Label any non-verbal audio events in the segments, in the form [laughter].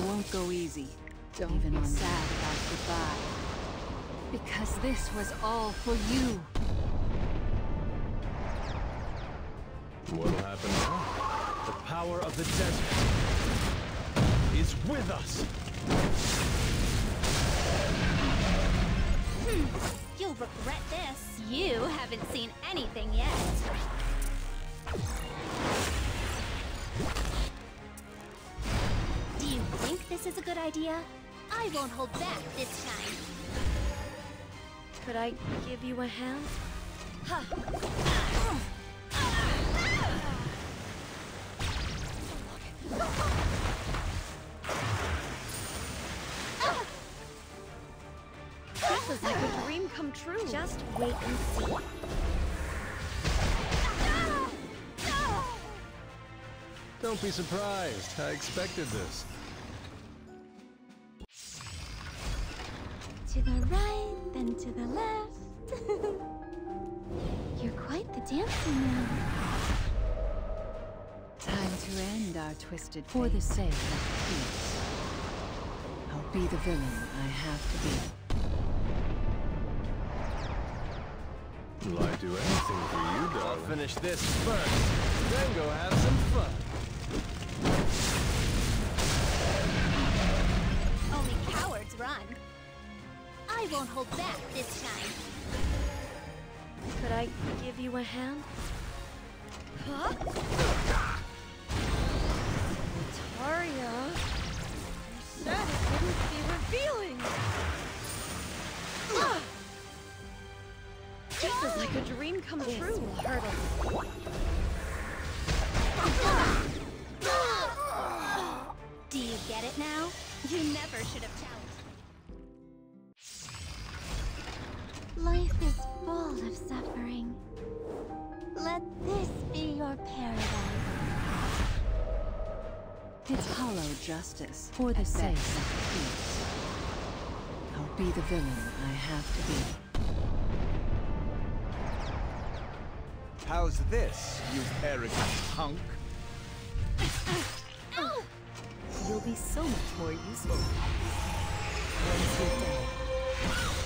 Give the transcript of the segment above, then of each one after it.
I won't go easy. Don't Even be sad about goodbye. Because this was all for you. What'll happen now? The power of the desert is with us. Hmm. You'll regret this. You haven't seen anything yet. This is a good idea? I won't hold back this time. Could I give you a hand? Huh. This is like a dream come true. Just wait and see. Don't be surprised. I expected this. To the right, then to the left. [laughs] You're quite the dancer now. Time to end our twisted For the sake of peace. I'll be the villain I have to be. Will I do anything for you, darling? I'll finish this first, then go have some fun. Won't hold back this time. Could I give you a hand? Huh? Taria, you said it wouldn't be revealing. Ah! This is like a dream come this true. will hurt us. Do you get it now? You never should have challenged suffering. Let this be your paradise. It's hollow justice for the sake of peace. I'll be the villain I have to be. How's this, you arrogant punk? You'll be so much more useful once you're dead.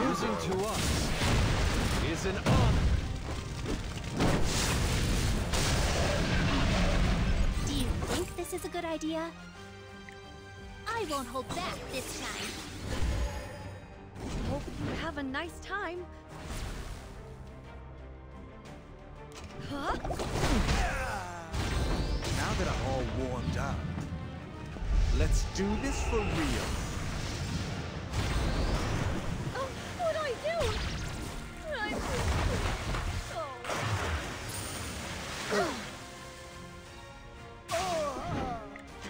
Losing to us is an honor. Do you think this is a good idea? I won't hold back this time. Hope you have a nice time. Huh? Now that I'm all warmed up, let's do this for real.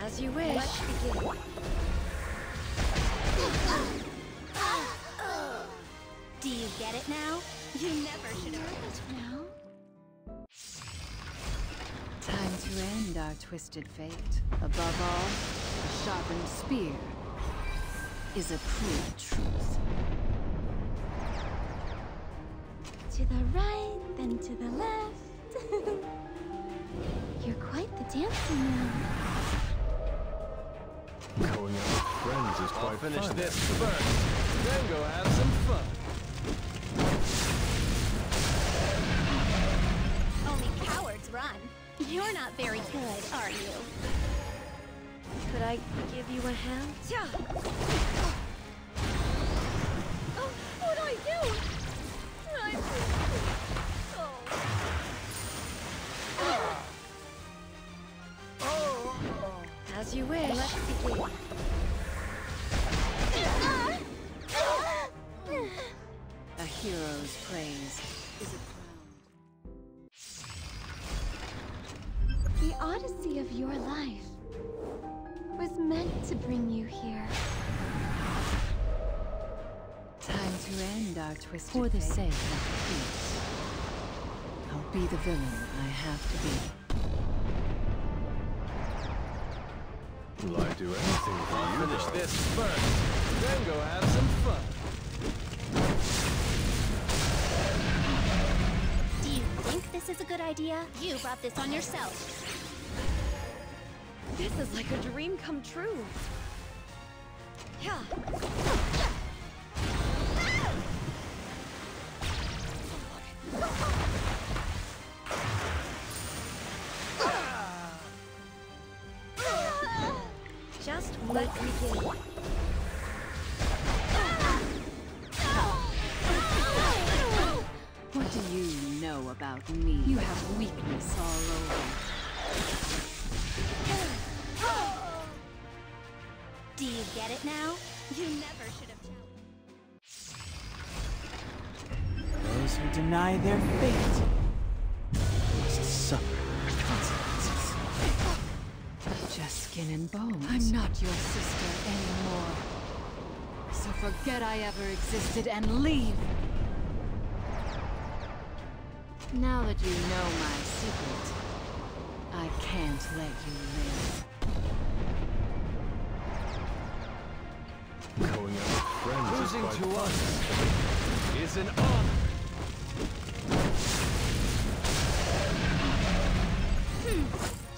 As you wish. Let's begin. Do you get it now? You never should have heard it now. Time to end our twisted fate. Above all, a sharpened spear is a cruel truth. To the right, then to the left. [laughs] You're quite the dancer now. Going out with friends is quite I'll finish fun. this first, then go have some fun. Only cowards run. You're not very good, are you? Could I give you a hand? A hero's praise is a crown. The odyssey of your life was meant to bring you here. Time to end our twisted For the sake of peace. I'll be the villain I have to be. Will I do anything for I'll you? finish this first, then go have some fun. Do you think this is a good idea? You brought this on yourself. This is like a dream come true. Yeah. Just let me begin. What do you know about me? You have weakness all over. Do you get it now? You never should have challenged. Those who deny their fate skin and bones. I'm not your sister anymore. So forget I ever existed and leave. Now that you know my secret, I can't let you live. Going out with friends Losing is to fun. us is an honor. Hmm,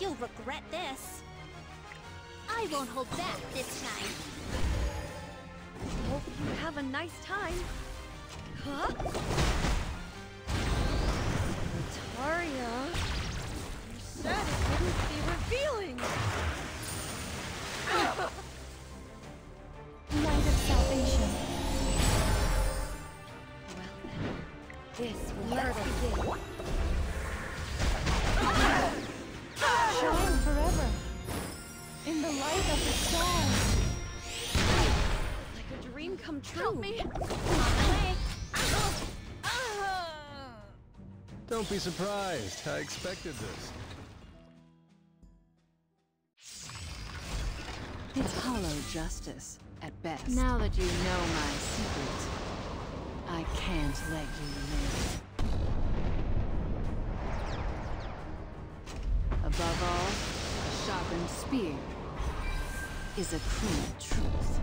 you'll regret this. I won't hold back this time. Hope you have a nice time. Huh? Retaria? You said it wouldn't stars. Like a dream come true. Help me! Don't be surprised. I expected this. It's hollow justice, at best. Now that you know my secret, I can't let you live. Above all, a sharpened spear is a cruel truth.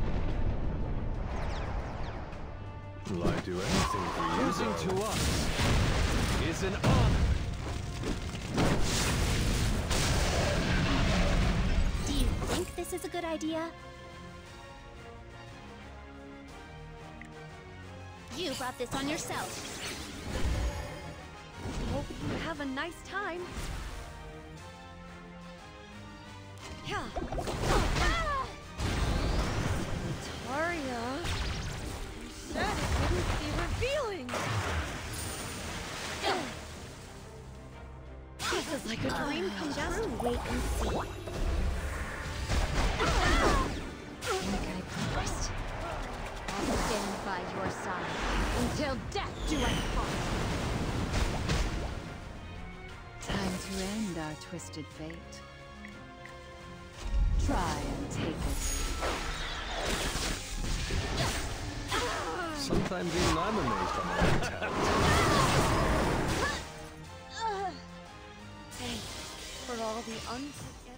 Will I do anything for you? Losing to us is an honor. Do you think this is a good idea? You brought this on yourself. Hope you have a nice time. Yeah. Revealing! This is like a dream come Just true. wait and see. Oh, Think I promised. I'll stand by your side until death do us part. Time to end our twisted fate. Try Sometimes even I'm amazed by my talent. Thanks for all the unforgivable.